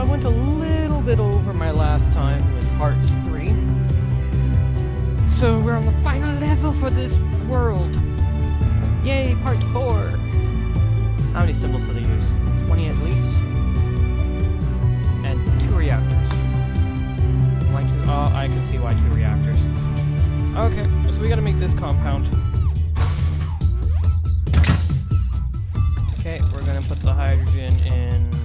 I went a little bit over my last time with part 3. So we're on the final level for this world. Yay, part 4! How many symbols did I use? 20 at least? And two reactors. Why two? Oh, I can see why two reactors. Okay, so we gotta make this compound. Okay, we're gonna put the hydrogen in.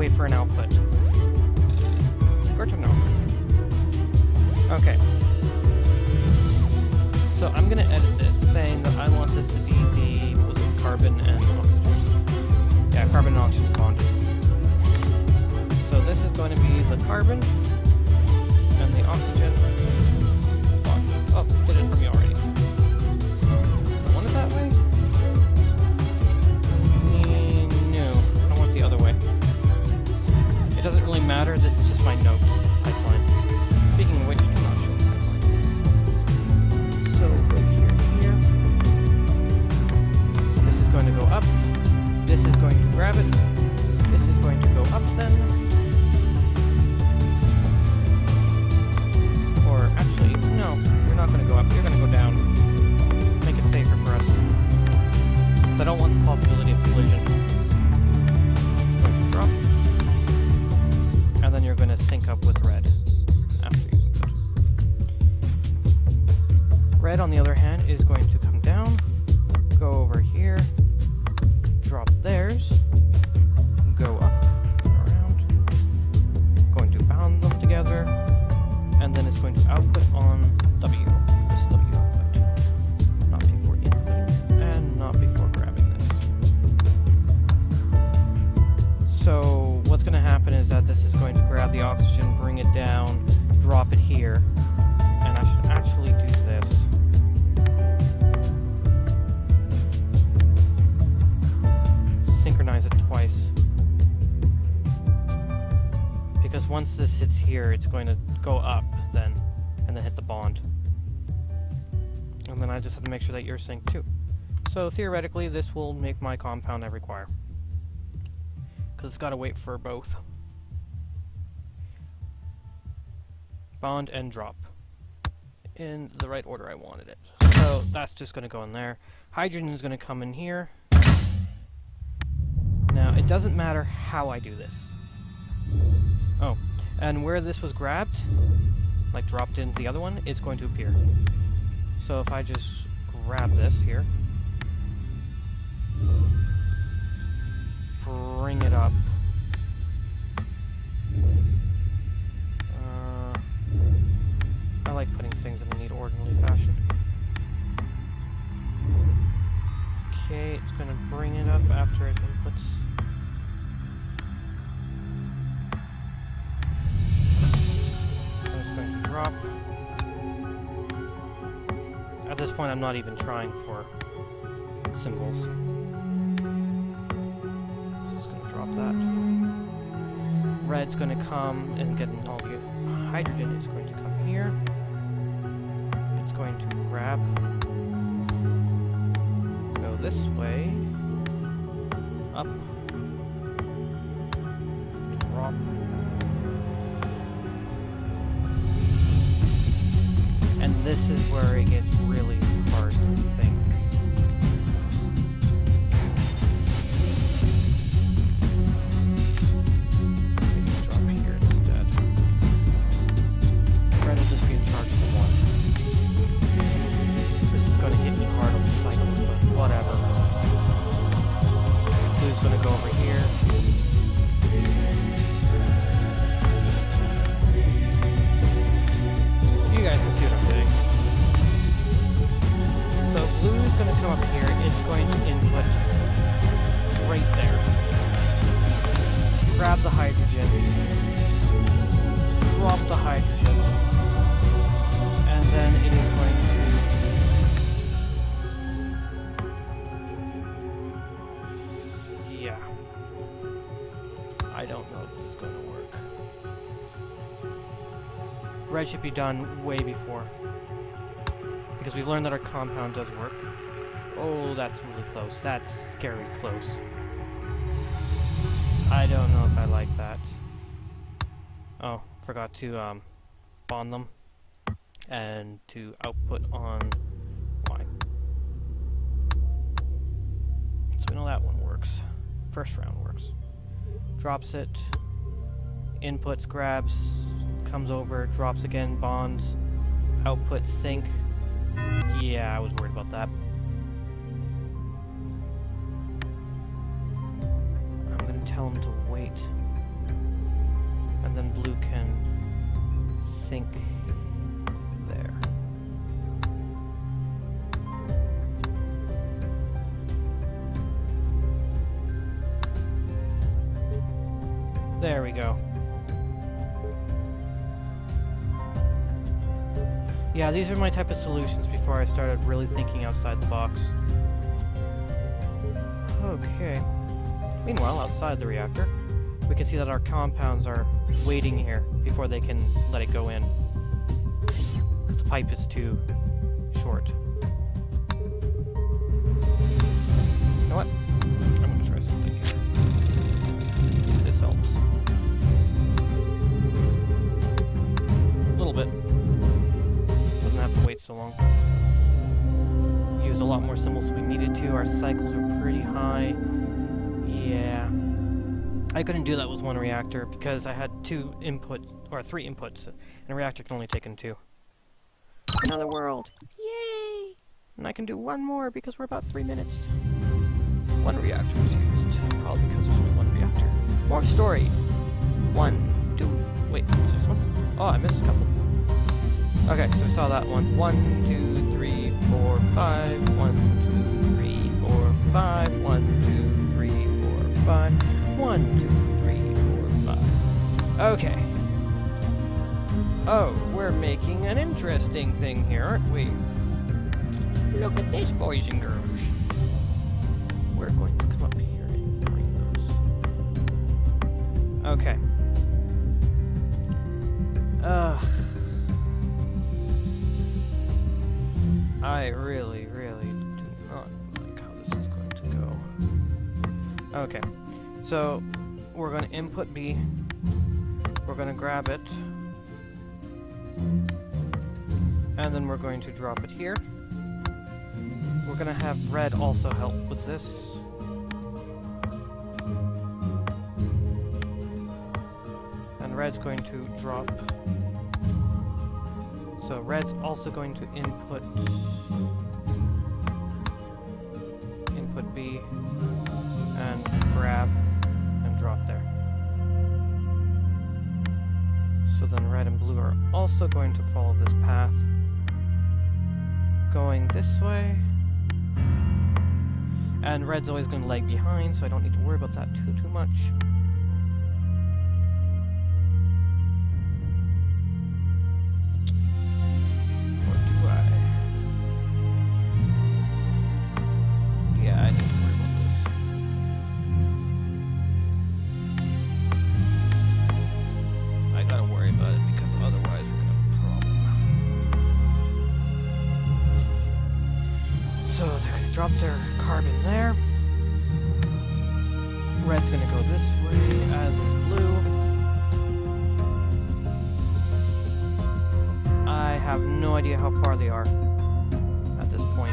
Wait for an output. Good to know. Okay. So I'm gonna edit this, saying that I want this to be the was it, carbon and oxygen. Yeah, carbon and oxygen bonded. So this is going to be the carbon and the oxygen bonded. Oh, did it for me already. Drop it here, and I should actually do this. Synchronize it twice. Because once this hits here, it's going to go up then, and then hit the bond. And then I just have to make sure that you're synced too. So theoretically, this will make my compound I require. Because it's got to wait for both. Bond and drop. In the right order I wanted it. So that's just going to go in there. Hydrogen is going to come in here. Now, it doesn't matter how I do this. Oh, and where this was grabbed, like dropped into the other one, it's going to appear. So if I just grab this here, bring it up. Like putting things in a neat, orderly fashion. Okay, it's going to bring it up after it inputs. Oh, it's going to drop. At this point, I'm not even trying for symbols. Just gonna drop that. Red's gonna come and get all the hydrogen is going to come here. Going to grab, go this way, up, drop. And this is where it gets really hard here, it's going to input right there. Grab the hydrogen, drop the hydrogen, and then it is going to... Yeah. I don't know if this is going to work. Red should be done way before. Because we've learned that our compound does work. Oh, that's really close. That's scary close. I don't know if I like that. Oh, forgot to um, bond them and to output on Y. So we know that one works. First round works. Drops it, inputs, grabs, comes over, drops again, bonds, output, sync. Yeah, I was worried about that. Tell him to wait. And then blue can sync there. There we go. Yeah, these are my type of solutions before I started really thinking outside the box. Okay. Meanwhile, outside the reactor, we can see that our compounds are waiting here before they can let it go in. The pipe is too short. You know what? I'm gonna try something here. This helps. A little bit. Doesn't have to wait so long. Used a lot more symbols than we needed to. Our cycles are pretty high. Yeah. I couldn't do that with one reactor because I had two input, or three inputs, and a reactor can only take in two. Another world. Yay! And I can do one more because we're about three minutes. One reactor was used, probably because there's only one reactor. More story. One, two, wait, is this one? Oh, I missed a couple. Okay, so we saw that one. One, two, three, four, five. One, two, three, four, five. One, two, three, four, five. One, two, three, four, five. Okay. Oh, we're making an interesting thing here, aren't we? Look at this, boys and girls. We're going to come up here and find those. Okay. Ugh. I really, really do not like how this is going to go. Okay. So, we're going to input B. We're going to grab it. And then we're going to drop it here. We're going to have red also help with this. And red's going to drop. So red's also going to input input B and grab also going to follow this path. Going this way. And red's always going to lag behind, so I don't need to worry about that too, too much. Red's gonna go this way, as is blue. I have no idea how far they are at this point.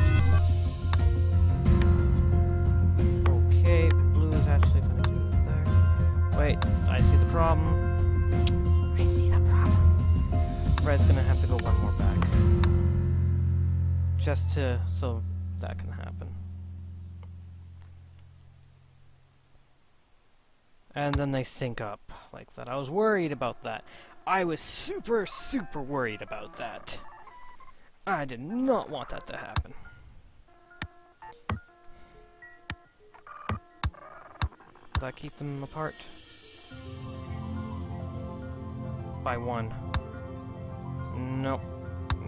Okay, blue is actually gonna do it there. Wait, I see the problem. I see the problem. Red's gonna have to go one more back. Just to, so that can happen. And then they sync up like that. I was worried about that. I was super, super worried about that. I did not want that to happen. Did I keep them apart? By one. Nope.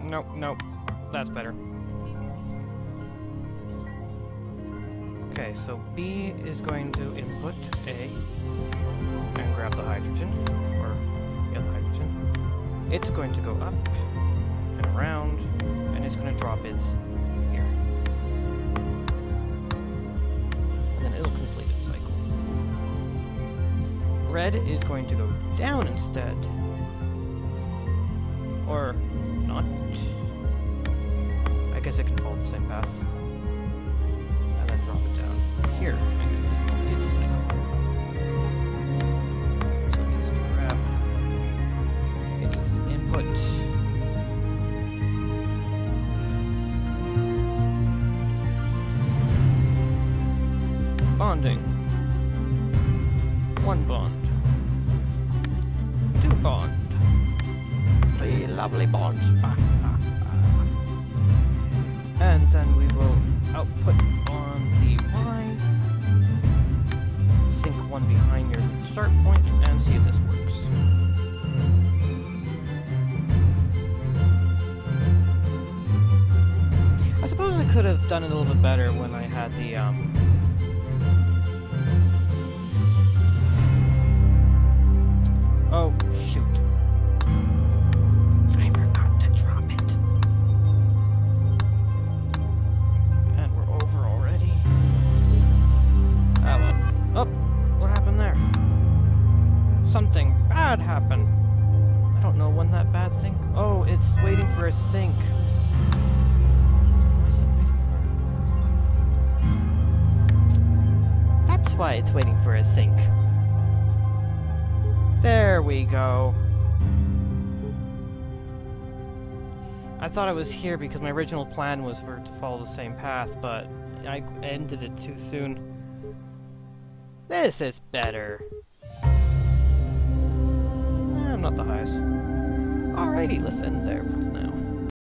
Nope, nope. That's better. Okay, so B is going to input A and grab the hydrogen, or yeah, the hydrogen. It's going to go up and around, and it's going to drop its here. And then it'll complete its cycle. Red is going to go down instead. Or not. I guess it can follow the same path. Here. it needs to grab. It needs to input. Bonding. One bond. Two bond. Three lovely bonds. Ah. Done a little bit better when I had the um, why it's waiting for a sync. There we go. I thought it was here because my original plan was for it to follow the same path, but I ended it too soon. This is better. I'm not the highest. Alrighty, let's end there for now.